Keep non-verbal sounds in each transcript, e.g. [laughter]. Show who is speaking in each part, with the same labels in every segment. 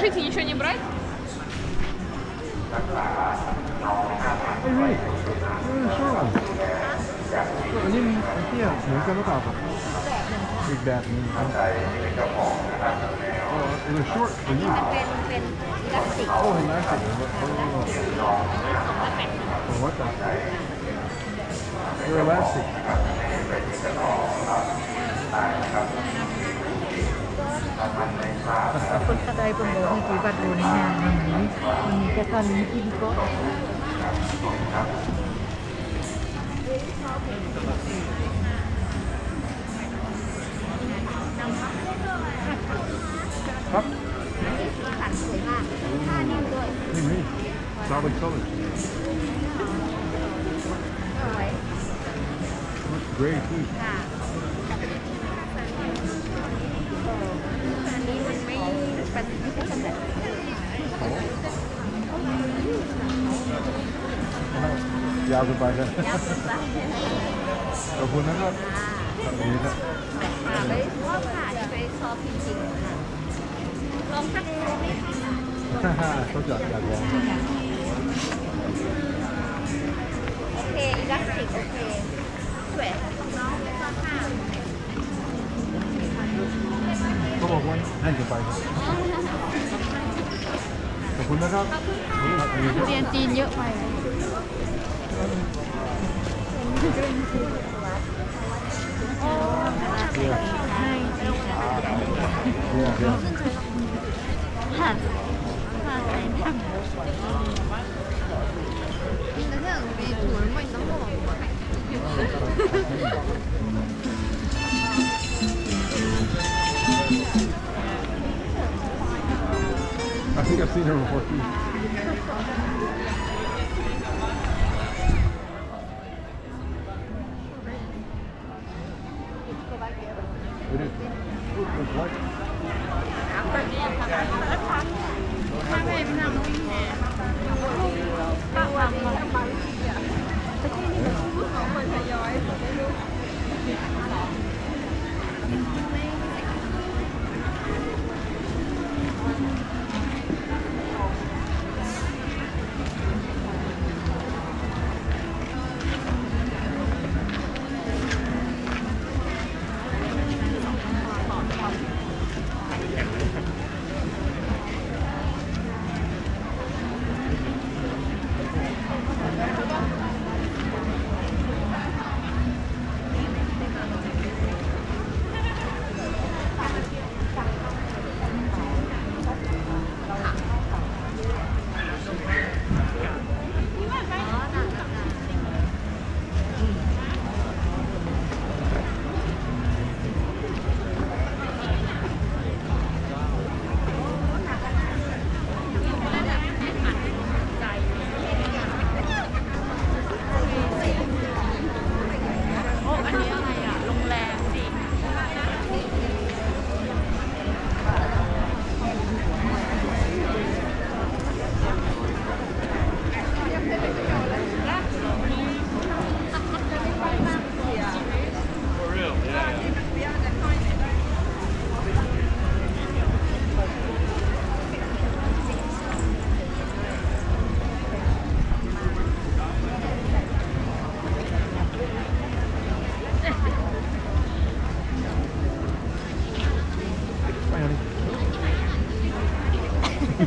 Speaker 1: Скажите, ничего не брать?
Speaker 2: Ребят, Вот так. You're elastic.
Speaker 3: คนกระไดเป็นบอกให้คุยบัตรโดนงานนี้มันมีแค่ตอนนี้ที่ดีก็
Speaker 2: ครับ
Speaker 3: ขันสวยมากผ้านิ่มด้วย
Speaker 2: นี่นี่ solid color
Speaker 3: สวย
Speaker 2: great too
Speaker 3: ค่ะ
Speaker 2: ยาวเกินไปเล
Speaker 3: ยยาวเกินไป
Speaker 2: ขอบคุณนะครับขอบคุณนะ
Speaker 3: ไปชอบค่ะจะไปชอบจริงๆค่ะลองสักครั้งไหมคะ
Speaker 2: เขาจอดอยากลอง
Speaker 3: โอเคอิเล็กทริกโอเคสวยน้องชอบค่ะ
Speaker 2: เขาบอกว่า
Speaker 1: ให้จะไป
Speaker 3: được không? Điền tin nhớ mày. Hả? Hả? Nó thế là vì chuối mình nó mỏng
Speaker 2: quá. Think I've seen her before. It is. It's.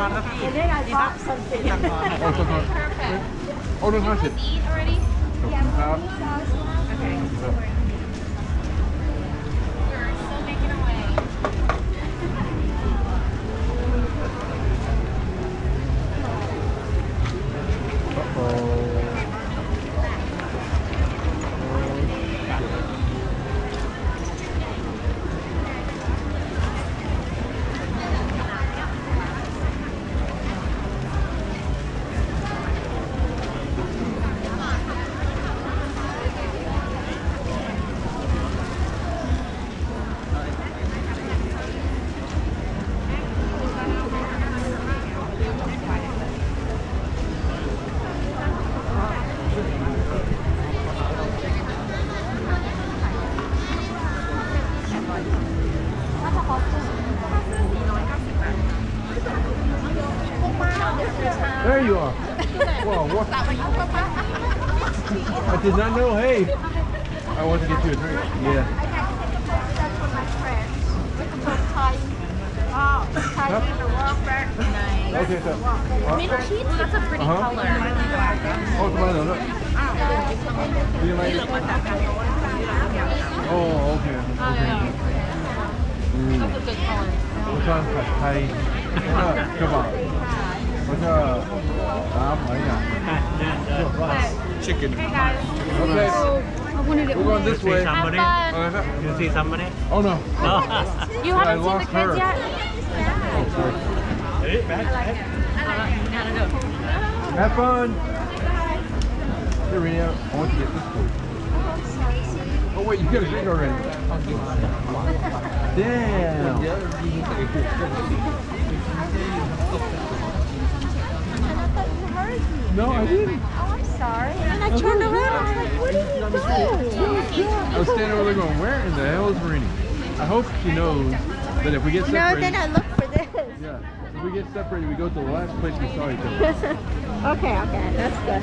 Speaker 2: And then I bought something. Perfect. Order Did you already? Yeah. Okay. there you are. Whoa, what? I did not know. Hey, I want to get you a drink. Yeah. Oh, huh? Okay, so.
Speaker 1: Mint cheese? That's a pretty
Speaker 2: uh -huh.
Speaker 1: color.
Speaker 2: Oh, tomato, look. Do you like? Oh, okay. okay. Mm.
Speaker 1: That's a good color.
Speaker 2: Which one's Thai? Kebab. Chicken. Hey guys. Okay. So, I wanted it We're going this way.
Speaker 1: Have fun.
Speaker 4: You see somebody?
Speaker 2: Oh no.
Speaker 4: No. [laughs]
Speaker 1: you haven't seen the kids
Speaker 2: her.
Speaker 1: yet?
Speaker 2: Oh, sorry.
Speaker 4: Hey, back. I like it. I like it. No, no, no.
Speaker 2: Have fun. Here we go. I want to get this food. Oh wait, you got a drink already. [laughs] Damn no I didn't
Speaker 3: Oh, I'm sorry. And I turned around. I was like, what are you doing?
Speaker 2: I was standing over there going, where in the hell is Marini? I hope she knows that if we get separated.
Speaker 3: No,
Speaker 2: separated,
Speaker 3: then I look for this.
Speaker 2: yeah, if we get separated, we go to the last place we saw each other. [laughs]
Speaker 3: okay, okay, that's good.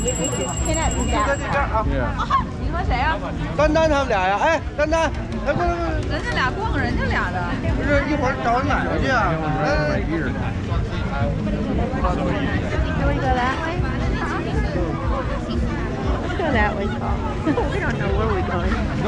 Speaker 3: It just cannot be that 谁
Speaker 2: 呀、
Speaker 5: 丹丹他们俩呀、哎，丹丹，哎，不不不，
Speaker 1: 人家俩逛人家俩的，
Speaker 5: 不是一会儿找你奶奶去啊？
Speaker 3: 给我一个来。我来，[laughs] 我一，我一。